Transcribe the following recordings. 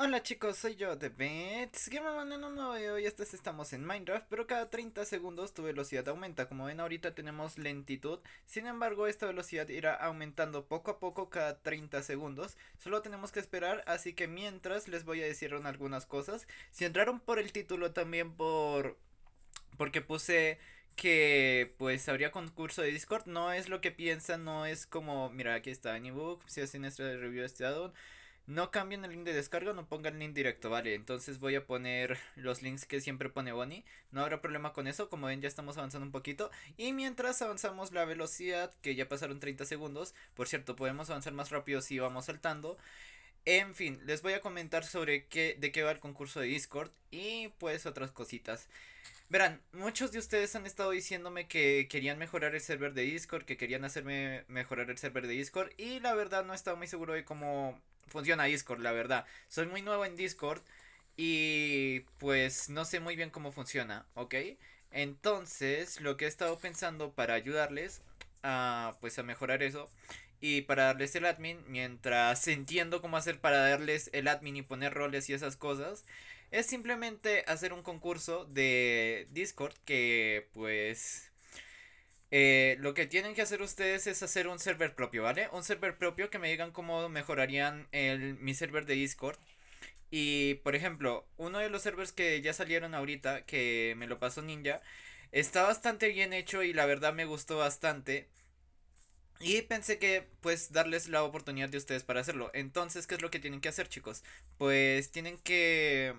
Hola chicos, soy yo de Bets. ¿Qué me en un nuevo video y este estamos en Minecraft, pero cada 30 segundos tu velocidad aumenta. Como ven ahorita tenemos lentitud, sin embargo esta velocidad irá aumentando poco a poco cada 30 segundos. Solo tenemos que esperar, así que mientras les voy a decir algunas cosas. Si entraron por el título también por... porque puse que pues habría concurso de Discord, no es lo que piensan, no es como, mira aquí está Anybook, si hacen nuestra review este addon no cambien el link de descarga, no pongan el link directo, vale. Entonces voy a poner los links que siempre pone Bonnie. No habrá problema con eso, como ven ya estamos avanzando un poquito. Y mientras avanzamos la velocidad, que ya pasaron 30 segundos. Por cierto, podemos avanzar más rápido si vamos saltando. En fin, les voy a comentar sobre qué, de qué va el concurso de Discord y pues otras cositas. Verán, muchos de ustedes han estado diciéndome que querían mejorar el server de Discord, que querían hacerme mejorar el server de Discord y la verdad no estaba muy seguro de cómo funciona Discord, la verdad. Soy muy nuevo en Discord y pues no sé muy bien cómo funciona, ¿ok? Entonces, lo que he estado pensando para ayudarles a pues a mejorar eso y para darles el admin, mientras entiendo cómo hacer para darles el admin y poner roles y esas cosas, es simplemente hacer un concurso de Discord que pues eh, lo que tienen que hacer ustedes es hacer un server propio, ¿vale? Un server propio que me digan cómo mejorarían el, mi server de Discord. Y por ejemplo, uno de los servers que ya salieron ahorita, que me lo pasó Ninja, está bastante bien hecho y la verdad me gustó bastante. Y pensé que pues darles la oportunidad de ustedes para hacerlo. Entonces, ¿qué es lo que tienen que hacer, chicos? Pues tienen que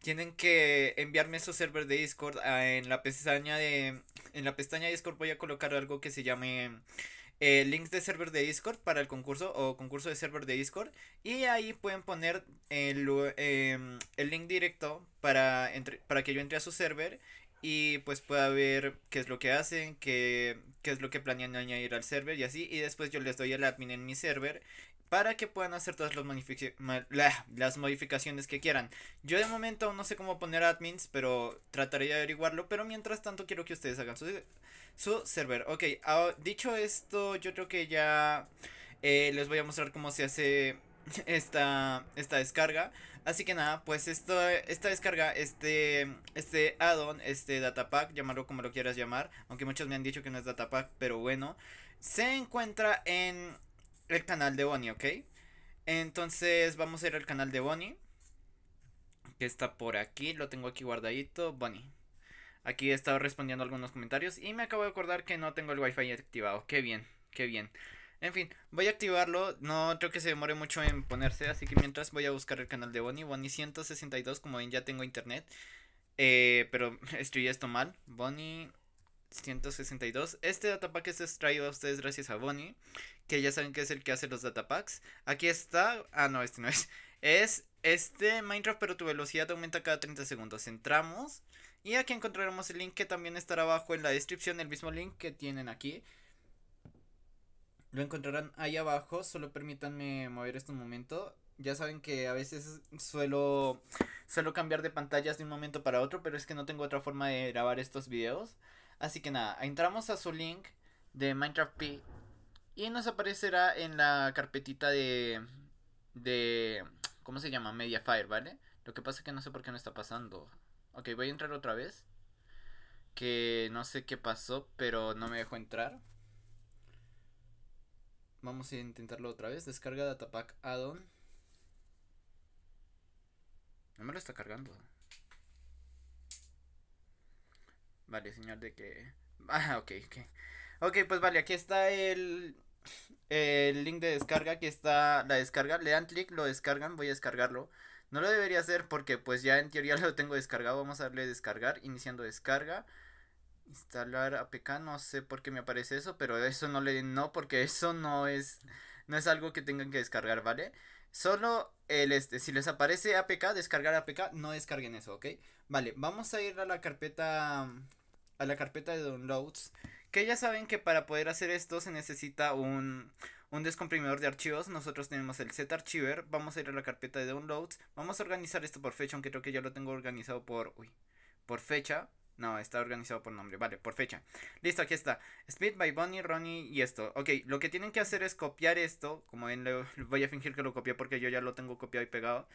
tienen que enviarme su server de Discord ah, en la pestaña de en la pestaña de Discord voy a colocar algo que se llame eh, links de server de Discord para el concurso o concurso de server de Discord y ahí pueden poner el, em, el link directo para, entre, para que yo entre a su server y pues pueda ver qué es lo que hacen, qué, qué es lo que planean añadir al server y así y después yo les doy el admin en mi server para que puedan hacer todas las, modificaciones que quieran. Yo de momento no sé cómo poner admins, pero trataré de averiguarlo. Pero mientras tanto quiero que ustedes hagan su, su server. Ok, ah, dicho esto, yo creo que ya eh, les voy a mostrar cómo se hace esta, esta descarga. Así que nada, pues esto, esta descarga, este, este addon, este datapack, llamarlo como lo quieras llamar, aunque muchos me han dicho que no es datapack, pero bueno, se encuentra en el canal de Bonnie, ¿ok? Entonces vamos a ir al canal de Bonnie. Que está por aquí, lo tengo aquí guardadito. Bonnie. Aquí he estado respondiendo algunos comentarios y me acabo de acordar que no tengo el wifi activado. Qué bien, qué bien. En fin, voy a activarlo. No creo que se demore mucho en ponerse. Así que mientras voy a buscar el canal de Bonnie. Bonnie 162. Como ven, ya tengo internet. Eh, pero estoy esto mal. Bonnie 162. Este datapack es extraído a ustedes gracias a Bonnie, que ya saben que es el que hace los datapacks. Aquí está. Ah, no, este no es. Es este Minecraft, pero tu velocidad aumenta cada 30 segundos. Entramos. Y aquí encontraremos el link que también estará abajo en la descripción, el mismo link que tienen aquí. Lo encontrarán ahí abajo, solo permítanme mover esto un momento. Ya saben que a veces suelo, suelo cambiar de pantallas de un momento para otro, pero es que no tengo otra forma de grabar estos videos. Así que nada, entramos a su link de Minecraft P y nos aparecerá en la carpetita de de ¿cómo se llama? Mediafire, ¿vale? Lo que pasa es que no sé por qué no está pasando. Ok, voy a entrar otra vez. Que no sé qué pasó, pero no me dejó entrar. Vamos a intentarlo otra vez. Descarga Datapack Addon. No me lo está cargando. Vale, señal de que... Ah, ok, ok. Ok, pues vale, aquí está el, el link de descarga, aquí está la descarga. Le dan clic, lo descargan, voy a descargarlo. No lo debería hacer porque pues ya en teoría lo tengo descargado. Vamos a darle descargar, iniciando descarga. Instalar APK, no sé por qué me aparece eso, pero eso no le no porque eso no es no es algo que tengan que descargar, ¿vale? Solo el este, si les aparece APK, descargar APK, no descarguen eso, ¿ok? Vale, vamos a ir a la carpeta a la carpeta de downloads. Que ya saben que para poder hacer esto se necesita un, un descomprimidor de archivos. Nosotros tenemos el Z-Archiver. Vamos a ir a la carpeta de downloads. Vamos a organizar esto por fecha, aunque creo que ya lo tengo organizado por, por fecha. No, está organizado por nombre. Vale, por fecha. Listo, aquí está. Speed by Bonnie, Ronnie y esto. Ok, lo que tienen que hacer es copiar esto. Como ven, voy a fingir que lo copié porque yo ya lo tengo copiado y pegado.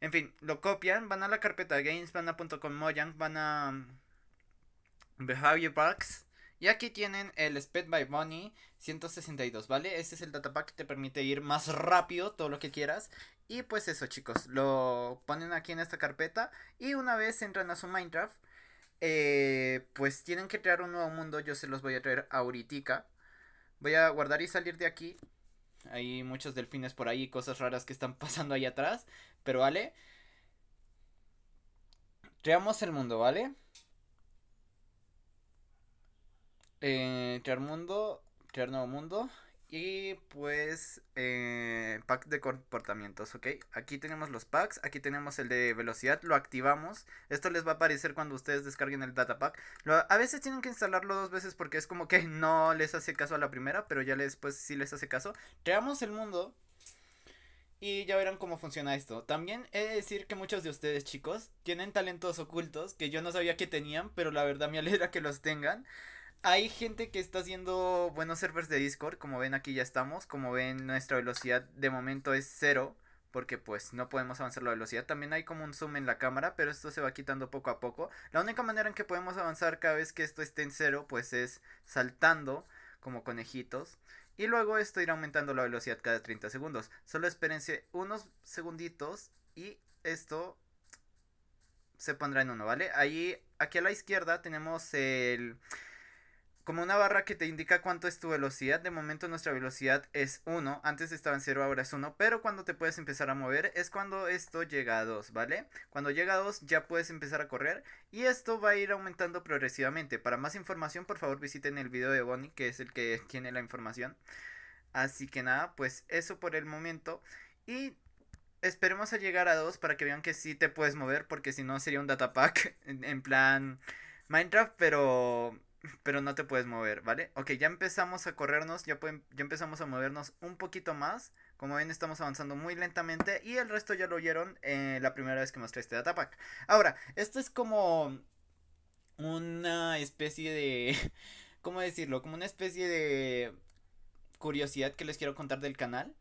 En fin, lo copian, van a la carpeta Games, van a Mojang, van a mm, Behavior Box. Y aquí tienen el Speed by Bunny 162, ¿vale? Este es el datapack que te permite ir más rápido, todo lo que quieras. Y pues eso, chicos, lo ponen aquí en esta carpeta. Y una vez entran a su Minecraft, eh, pues tienen que crear un nuevo mundo. Yo se los voy a traer ahorita. Voy a guardar y salir de aquí. Hay muchos delfines por ahí, cosas raras que están pasando ahí atrás. Pero vale. Creamos el mundo, ¿vale? eh, crear mundo, crear nuevo mundo y pues eh, pack de comportamientos, ok. Aquí tenemos los packs, aquí tenemos el de velocidad, lo activamos. Esto les va a aparecer cuando ustedes descarguen el data pack. a veces tienen que instalarlo dos veces porque es como que no les hace caso a la primera, pero ya después sí les hace caso. Creamos el mundo y ya verán cómo funciona esto. También he de decir que muchos de ustedes, chicos, tienen talentos ocultos que yo no sabía que tenían, pero la verdad me alegra que los tengan hay gente que está haciendo buenos servers de Discord, como ven aquí ya estamos, como ven nuestra velocidad de momento es cero, porque pues no podemos avanzar la velocidad, también hay como un zoom en la cámara, pero esto se va quitando poco a poco, la única manera en que podemos avanzar cada vez que esto esté en cero, pues es saltando como conejitos, y luego esto irá aumentando la velocidad cada 30 segundos, solo espérense unos segunditos y esto se pondrá en uno, ¿vale? Ahí, aquí a la izquierda tenemos el como una barra que te indica cuánto es tu velocidad. De momento nuestra velocidad es 1. Antes estaba en 0, ahora es 1. Pero cuando te puedes empezar a mover es cuando esto llega a 2, ¿vale? Cuando llega a 2 ya puedes empezar a correr. Y esto va a ir aumentando progresivamente. Para más información por favor visiten el video de Bonnie que es el que tiene la información. Así que nada, pues eso por el momento. Y esperemos a llegar a 2 para que vean que sí te puedes mover. Porque si no sería un datapack en, en plan Minecraft. Pero pero no te puedes mover, ¿vale? Ok, ya empezamos a corrernos, ya, ya empezamos a movernos un poquito más. Como ven, estamos avanzando muy lentamente y el resto ya lo oyeron eh, la primera vez que mostré este datapack. Ahora, esto es como una especie de... ¿Cómo decirlo? Como una especie de curiosidad que les quiero contar del canal.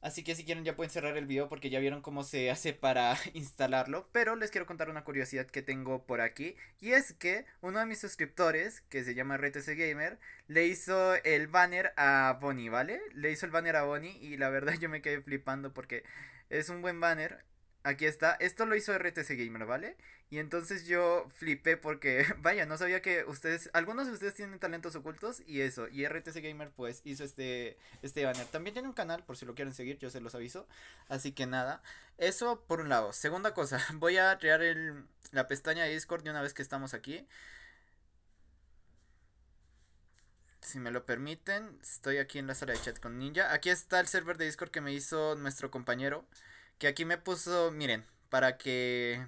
Así que si quieren ya pueden cerrar el video porque ya vieron cómo se hace para instalarlo. Pero les quiero contar una curiosidad que tengo por aquí. Y es que uno de mis suscriptores, que se llama RTC Gamer, le hizo el banner a Bonnie, ¿vale? Le hizo el banner a Bonnie y la verdad yo me quedé flipando porque es un buen banner. Aquí está. Esto lo hizo RTC Gamer, ¿vale? Y entonces yo flipé porque, vaya, no sabía que ustedes, algunos de ustedes tienen talentos ocultos y eso. Y RTC Gamer pues hizo este, este banner. También tiene un canal, por si lo quieren seguir, yo se los aviso. Así que nada, eso por un lado. Segunda cosa, voy a crear el, la pestaña de Discord de una vez que estamos aquí. Si me lo permiten, estoy aquí en la sala de chat con Ninja. Aquí está el server de Discord que me hizo nuestro compañero. Que aquí me puso, miren, para que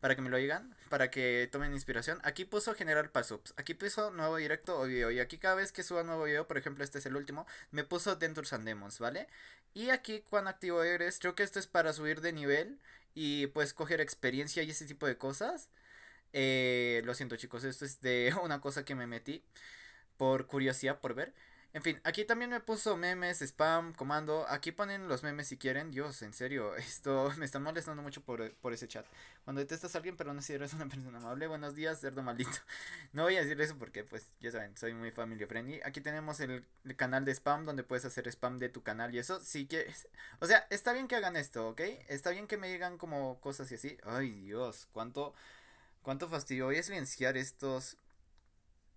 para que me lo digan, para que tomen inspiración. Aquí puso generar pasups, aquí puso nuevo directo o video. Y aquí cada vez que suba nuevo video, por ejemplo, este es el último, me puso Dentures and Demons, ¿vale? Y aquí cuando activo eres, creo que esto es para subir de nivel y pues coger experiencia y ese tipo de cosas. Eh, lo siento chicos, esto es de una cosa que me metí por curiosidad, por ver. En fin, aquí también me puso memes, spam, comando. Aquí ponen los memes si quieren. Dios, en serio, esto me está molestando mucho por, ese chat. Cuando detestas a alguien, pero no si eres una persona amable. Buenos días, cerdo maldito. No voy a decir eso porque, pues, ya saben, soy muy family friendly. Aquí tenemos el, canal de spam donde puedes hacer spam de tu canal y eso. Si quieres. O sea, está bien que hagan esto, ¿ok? Está bien que me digan como cosas y así. Ay, Dios, cuánto, cuánto fastidio. Voy a silenciar estos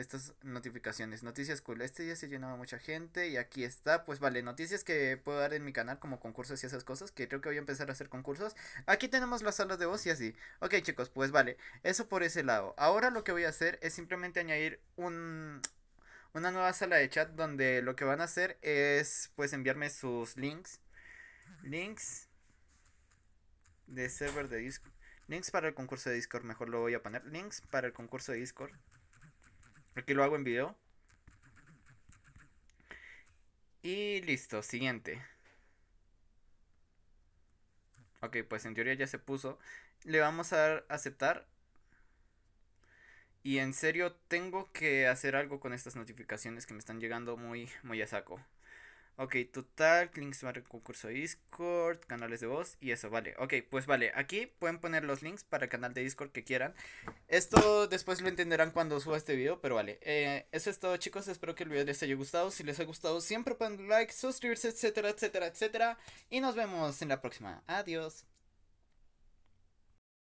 estas notificaciones. Noticias cool. Este día se llenaba mucha gente y aquí está. Pues vale, noticias que puedo dar en mi canal como concursos y esas cosas. Que creo que voy a empezar a hacer concursos. Aquí tenemos las salas de voz y así. Ok chicos, pues vale. Eso por ese lado. Ahora lo que voy a hacer es simplemente añadir un... Una nueva sala de chat donde lo que van a hacer es pues enviarme sus links. Links de server de Discord. Links para el concurso de Discord, mejor lo voy a poner. Links para el concurso de Discord. Aquí lo hago en video. Y listo, siguiente. Ok, pues en teoría ya se puso. Le vamos a dar aceptar. Y en serio tengo que hacer algo con estas notificaciones que me están llegando muy, muy a saco. Ok, total, links para el concurso Discord, canales de voz y eso, vale. Ok, pues vale, aquí pueden poner los links para el canal de Discord que quieran. Esto después lo entenderán cuando suba este video, pero vale. Eh, eso es todo chicos, espero que el video les haya gustado. Si les ha gustado, siempre ponen like, suscribirse, etcétera, etcétera, etcétera. Y nos vemos en la próxima. Adiós.